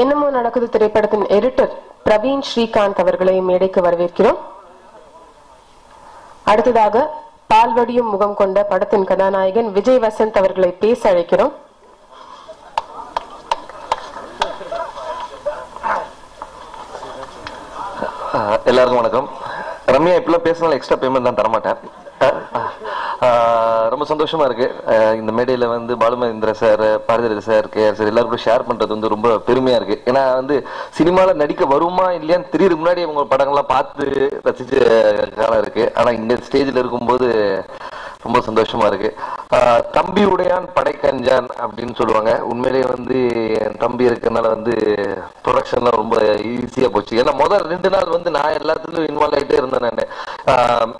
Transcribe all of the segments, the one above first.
என்னமோ நடக்குது திரைப்படத்தின் எடிட்டர் பிரவீன் ஸ்ரீகாந்த் அவர்களை மேடைக்கு வரவேற்கிறோம். அடுத்ததாக பால்வடியும் முகம் கொண்ட படத்தின் கதாநாயகன் விஜய் வசந்த் அவர்களை பேச அழைக்கிறோம். எல்லாருக்கும் வணக்கம். ரம்யா இப்பெல்லாம் பேசினாலும் எக்ஸ்ட்ரா பேமெண்ட் தான் தரமாட்டேன். ரொம்ப சந்தோஷமா இருக்கு. இந்த மேடையில வந்து Balu Mahendra sir Bharathiraja sir K sir எல்லாரும் கூட ஷேர் பண்றது வந்து ரொம்ப பெருமையா இருக்கு. ஏன்னா வந்து சினிமால நடிக்க வருமா இல்லையான்னு தெரியறதுக்கு முன்னாடி உங்க படங்கள்லாம் பார்த்து ரசிச்ச காலம் இருக்கு. ஆனா இந்த ஸ்டேஜ்ல இருக்கும்போது ரொம்ப சந்தோஷமா இருக்கு. தம்பி உடையான் படைக்கஞ்சான் அப்படின்னு சொல்லுவாங்க. உண்மையிலேயே வந்து என் தம்பி இருக்கறனால வந்து ப்ரொடக்ஷன்லாம் ரொம்ப ஈஸியா போச்சு. ஏன்னா முதல் ரெண்டு நாள் வந்து நான் எல்லாத்துலயும் இன்வால்வ் ஆகிட்டே இருந்தேன் நான்.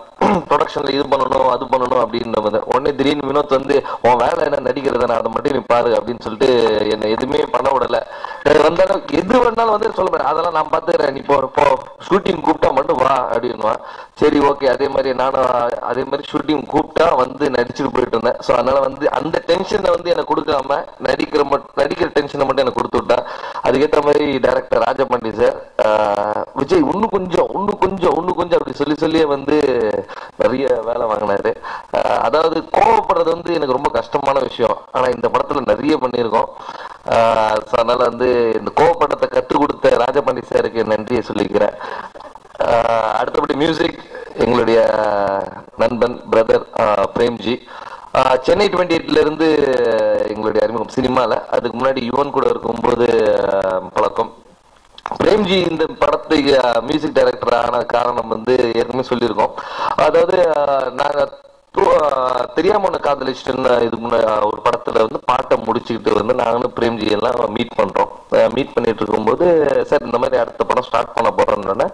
ப்ரொடக்ஷன்ல இது பண்ணணும் அது பண்ணணும் அப்படின்னு உடனே திடீர்னு வினோத் வந்து உன் வேலை என்ன? நடிக்கிறது நான் அதை மட்டும் நீ பாரு அப்படின்னு சொல்லிட்டு என்னை எதுவுமே பண்ண விடல. வந்தாலும் எது வேணாலும் வந்து சொல்ல முடியாது அதெல்லாம் நான் பார்த்துக்கிறேன். நீ இப்போ ஷூட்டிங் கூப்பிட்டா மட்டும் வா அப்படின்னுவான் சரி ஓகே அதே மாதிரி நானும் அதே மாதிரி ஷூட்டிங் கூப்பிட்டா வந்து நடிச்சுட்டு போயிட்டு இருந்தேன். ஸோ அதனால வந்து அந்த டென்ஷனை வந்து எனக்கு கொடுக்காம நடிக்கிற மட்டும் நடிக்கிற டென்ஷனை மட்டும் எனக்கு கொடுத்து விட்டா அதுக்கேற்ற மாதிரி டேரக்டர் ராஜபாண்டி சார் விஜய் இன்னும் கொஞ்சம் இன்னும் கொஞ்சம் இன்னும் கொஞ்சம் அப்படி சொல்லி சொல்லியே வந்து நிறைய வேலை வாங்கினாரு. அதாவது கோவப்படுறது வந்து எனக்கு ரொம்ப கஷ்டமான விஷயம். ஆனால் இந்த படத்தில் நிறைய பண்ணியிருக்கோம். ஆஹ் அதனால வந்து இந்த கோவப்படத்தை கற்றுக் கொடுத்த ராஜபாண்டி சாருக்கு நன்றியை சொல்லிக்கிறேன். அடுத்தபடி மியூசிக் எங்களுடைய நண்பன் பிரதர் பிரேம்ஜி. சென்னை டுவெண்ட்டி எயிட்ல இருந்து எங்களுடைய அறிமுகம் சினிமாவில் அதுக்கு முன்னாடி யுவன் கூட இருக்கும்போது பழக்கம். பிரேம்ஜி இந்த படத்தை மியூசிக் டைரக்டர் ஆன காரணம் வந்து ஏற்கனவே சொல்லியிருக்கோம். அதாவது நாங்கள் தெரியாம ஒன்று காதலிச்சிட்டுன்னு இது முன்ன ஒரு படத்துல வந்து பாட்டை முடிச்சுக்கிட்டு வந்து நாங்களும் பிரேம்ஜி எல்லாம் மீட் பண்றோம். மீட் பண்ணிட்டு இருக்கும்போது சார் இந்த மாதிரி அடுத்த படம் ஸ்டார்ட் பண்ண போறோம்னு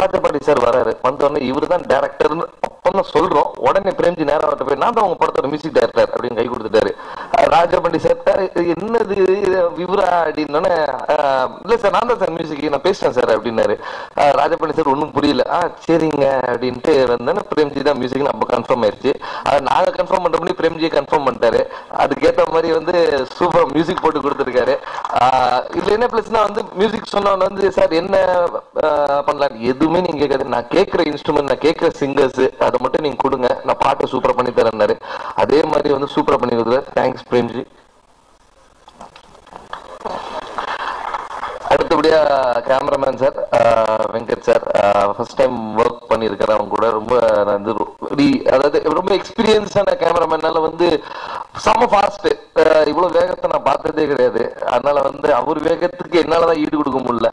ராஜபாண்டி சார் வராரு. வந்தோடனே இவர் தான் டேரக்டர்னு அப்பதான் சொல்றோம். உடனே பிரேம்ஜி நேரம் அவர்கிட்ட போய் நான் தான் உங்க படத்தோட மியூசிக் டைரக்டர் அப்படின்னு கை கொடுத்துட்டாரு. ராஜபண்டி சார் என்னது? விவரா அப்படின்னோடனே இல்லை இல்ல சார் நான் தான் சார் மியூசிக் நான் பேசுறேன் சார் அப்படின்னாரு. ராஜபண்டி சார் ஒன்றும் புரியல. ஆ சரிங்க அப்படின்ட்டு வந்தேன்னா பிரேம்ஜி தான் மியூசிக் நம்ம கன்ஃபார்ம் ஆயிடுச்சு அதை நாங்கள் கன்ஃபார்ம் பண்ணுற பண்ணி பிரேம்ஜியை கன்ஃபார்ம் பண்ணிட்டாரு. அதுக்கேற்ற மாதிரி வந்து சூப்பர் மியூசிக் போட்டு கொடுத்துருக்காரு. இதில் இதுல என்ன பிளஸ்னா வந்து மியூசிக் சொன்னவன் வந்து சார் என்ன பண்ணலாம் எதுவுமே நீங்க கேட்காது நான் கேட்குற இன்ஸ்ட்ருமெண்ட் நான் கேட்குற சிங்கர்ஸ் அதை மட்டும் நீங்க கொடுங்க. நான் பாட்டு சூப்பரா பண்ணி தரேன்னாரு. அதே மாதிரி வந்து சூப்பரா பண்ணி கொடுத்தாரு தேங்க்ஸ் பிரேம்ஜி அடுத்தபடியா cameraman sir Venkat sir first time work பண்ணியிருக்கிறேன் அவங்க கூட. ரொம்ப வந்து அதாவது ரொம்ப எக்ஸ்பீரியன்ஸான கேமராமேனால வந்து செம ஃபாஸ்ட் இவ்வளவு வேகத்தை நான் பார்த்ததே கிடையாது. அதனால வந்து அவர் வேகத்துக்கு என்னால தான் ஈடு கொடுக்க முடியல.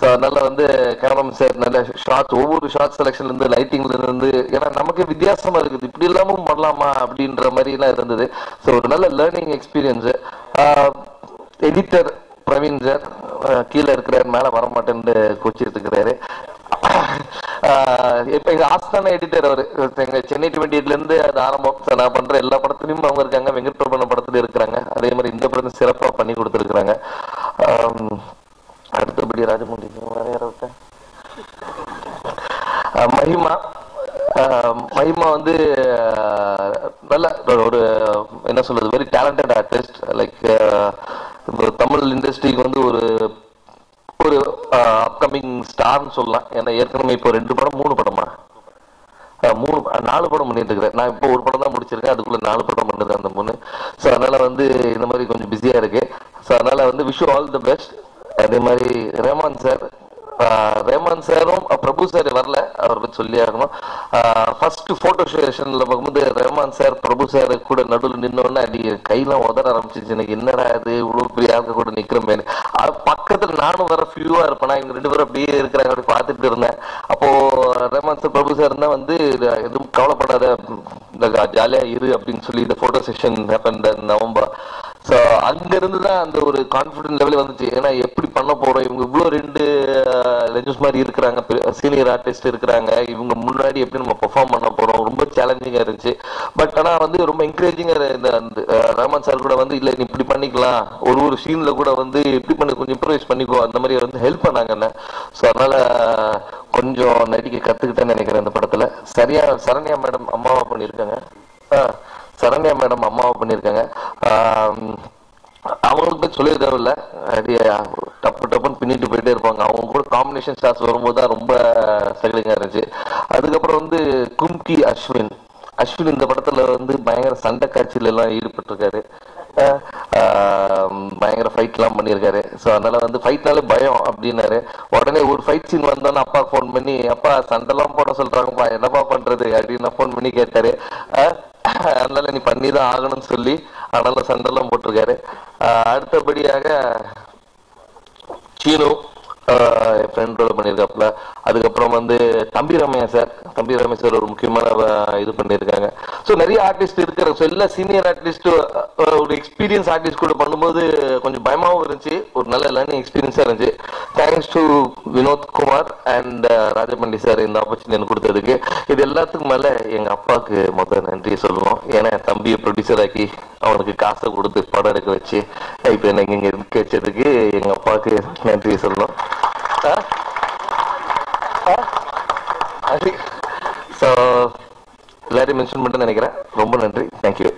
ஸோ அதனால வந்து கேமராமேன் சார் நல்ல ஷார்ட்ஸ் ஒவ்வொரு ஷார்ட் செலெக்ஷன்ல இருந்து லைட்டிங்ல இருந்து ஏன்னா நமக்கு வித்தியாசமா இருக்குது. இப்படி இல்லாமல் பண்ணலாமா அப்படின்ற மாதிரி எல்லாம் இருந்தது. ஸோ ஒரு நல்ல learning experience editor Praveen sir கீழே இருக்கிறார் மேல வர மாட்டேன்னு கோச்சிட்டு இருக்கிறாரு இப்ப எங்க ஆஸ்தான எடிட்டர் அவரு. எங்கள் சென்னை டுவெண்ட்டி எயிட்ல இருந்து அது ஆரம்பம். சார் நான் பண்ற எல்லா படத்துலயும் அவங்க இருக்காங்க. வெங்கட் பிரபண படத்துல இருக்கிறாங்க. அதே மாதிரி இந்த படத்தை சிறப்பா பண்ணி கொடுத்துருக்காங்க அடுத்தபடி ராஜமூர்த்தி வேற யாரை மகிமா மஹிமா மஹிமா வந்து நல்ல ஒரு என்ன சொல்றது very talented artist like Tamil இண்டஸ்ட்ரிக்கு வந்து ஒரு ஒரு அப்கமிங் ஸ்டார்னு சொல்லலாம். ஏன்னா ஏற்கனவே இப்போ ரெண்டு படம் மூணு படமா? மூணு நாலு படம் பண்ணிட்டு இருக்கிறேன் நான் இப்போ ஒரு படம் தான் முடிச்சிருக்கேன். அதுக்குள்ள நாலு படம் பண்ணுது அந்த பொண்ணு. ஸோ அதனால வந்து இந்த மாதிரி கொஞ்சம் பிஸியா இருக்கு. ஸோ அதனால வந்து விஷ் ஆல் தி பெஸ்ட் அதே மாதிரி ரேமான் சார் ரேமான் சாரும் பிரபு சார் வரல அவர் பற்றி சொல்லி ஆகணும். ஃபர்ஸ்ட் ஃபோட்டோ செஷன்ல பார்க்கும்போது ரேமான் சார் பிரபு சார் கூட நடுவில் நின்னோடனே அடி கையெல்லாம் உதற ஆரம்பிச்சிச்சு எனக்கு என்னடா இது இவ்வளோ பெரிய ஆட்கள் கூட நிக்கிறமேனு பக்கத்தில் நானும் வர ஃபியூவாக இருப்பேனா. இவங்க ரெண்டு பேரும் அப்படியே இருக்கிறாங்க அப்படி பார்த்துட்டு இருந்தேன். அப்போ ரேமான் சார் பிரபு சார் தான் வந்து எதுவும் கவலைப்படாத இந்த ஜாலியா இரு அப்படின்னு சொல்லி இந்த photo session happen November so அங்கேருந்து தான் அந்த ஒரு கான்ஃபிடென்ட் லெவலே வந்துச்சு. ஏன்னா எப்படி பண்ண போகிறோம் இவங்க இவ்வளோ ரெண்டு லெஜஸ் மாதிரி இருக்கிறாங்க. சீனியர் ஆர்டிஸ்ட் இருக்கிறாங்க. இவங்க முன்னாடி எப்படி நம்ம பெர்ஃபார்ம் பண்ண போகிறோம் ரொம்ப சேலஞ்சிங்காக இருந்துச்சு. பட் ஆனால் வந்து ரொம்ப என்கரேஜிங்காக இந்த அந்த, அஹ், ரஹ்மான் சார் கூட வந்து இல்லை நீ இப்படி பண்ணிக்கலாம். ஒரு ஒரு சீனில் கூட வந்து இப்படி பண்ணி கொஞ்சம் இம்ப்ரவைஸ் பண்ணிக்கோ. அந்த மாதிரி வந்து ஹெல்ப் பண்ணாங்க என்ன. ஸோ அதனால் கொஞ்சம் நடிக்க கற்றுக்கிட்டேன்னு நினைக்கிறேன் இந்த படத்தில். சரியா சரண்யா மேடம் அம்மாவா பண்ணியிருக்காங்க. ஆ. சரண்யா மேடம் அம்மாவை பண்ணியிருக்காங்க. அவங்களுக்கு சொல்லி தேவையில்ல. டப்பு டப்புன்னு பின்னிட்டு போயிட்டே இருப்பாங்க. அவங்க கூட காம்பினேஷன் ஸ்டார்ஸ் வரும்போது தான் ரொம்ப சகலிங்காக இருந்துச்சு. அதுக்கப்புறம் வந்து கும்கி அஸ்வின். அஸ்வின் இந்த படத்தில் வந்து பயங்கர சண்டை காட்சியில எல்லாம் ஈடுபட்டிருக்காரு. பயங்கர ஃபைட் எல்லாம் பண்ணியிருக்காரு. ஸோ அதனால வந்து ஃபைட்னாலே பயம் அப்படின்னாரு. உடனே ஒரு ஃபைட் சீன் வந்தோன்னு அப்பா ஃபோன் பண்ணி அப்பா சண்டைலாம் போட சொல்றாங்கப்பா என்னப்பா பண்றது? அப்படின்னு ஃபோன் பண்ணி கேட்டாரு. அஹ் அதனால நீ பண்ணி தான் ஆகணும்னு சொல்லி அதனால சண்டைலாம் போட்டிருக்காரு. அடுத்தபடியாக சீனு என் ஃப்ரெண்டோட பண்ணியிருக்காப்புல. அதுக்கப்புறம் வந்து தம்பி ரமேஷ் சார் தம்பி ரமேஷ் சார் ஒரு முக்கியமான இது பண்ணியிருக்காங்க. ஸோ நிறைய ஆர்டிஸ்ட் இருக்கிற ஸோ எல்லா சீனியர் ஆர்டிஸ்ட் ஒரு எக்ஸ்பீரியன்ஸ் ஆர்டிஸ்ட் கூட பண்ணும்போது கொஞ்சம் பயமாகவும் இருந்துச்சு. ஒரு நல்ல லேர்னிங் எக்ஸ்பீரியன்ஸாக இருந்துச்சு. Thanks to Vinoth Kumar and Rajapandi sir இந்த ஆப்பர்ச்சுனிட்டி எனக்கு கொடுத்ததுக்கு. இது எல்லாத்துக்கும் மேலே எங்கள் அப்பாவுக்கு முதல் நன்றி சொல்லணும் ஏன்னா தம்பியை ப்ரொடியூசர் ஆக்கி அவனுக்கு காசை கொடுத்து படம் எடுக்க வச்சு இப்போ என்ன இங்கே இருக்க வச்சதுக்கு எங்கள் அப்பாவுக்கு நன்றி சொல்லணும் ஸோ எல்லாரையும் மென்ஷன் பண்ணிட்டு நினைக்கிறேன். ரொம்ப நன்றி. தேங்க்யூ